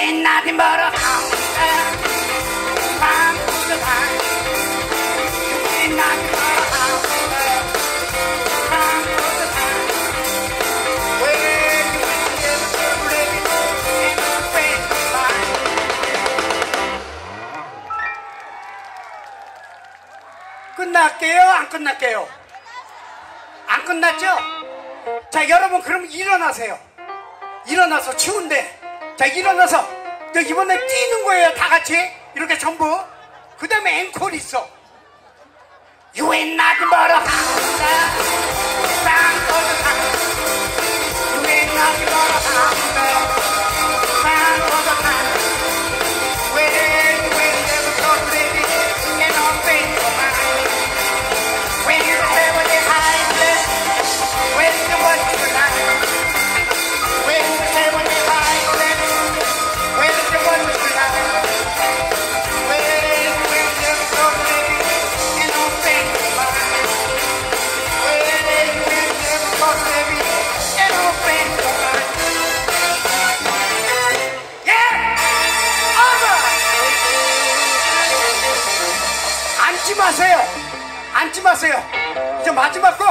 ain't nothing but a house. Time to the time. You ain't nothing but a house. Time to the time. Well, you ain't never ready. Ain't no face to find. 끝날게요? 안 끝날게요? 안 끝났죠? 자, 여러분, 그럼 일어나세요. 일어나서 추운데. 자, 일어나서. 저 이번에 뛰는 거예요, 다 같이. 이렇게 전부. 그 다음에 앵콜 있어. You ain't nothing 앉지 마세요. 앉지 마세요. 이제 마지막 곡.